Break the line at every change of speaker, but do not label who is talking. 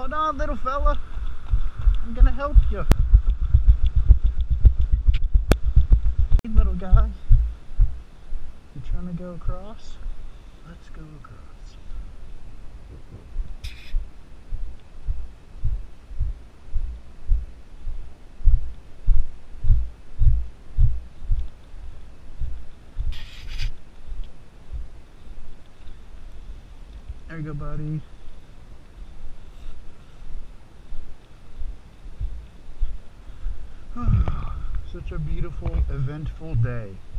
Hold on, little fella. I'm gonna help you. Hey, little guy. You trying to go across? Let's go across. There you go, buddy. Such a beautiful, eventful day.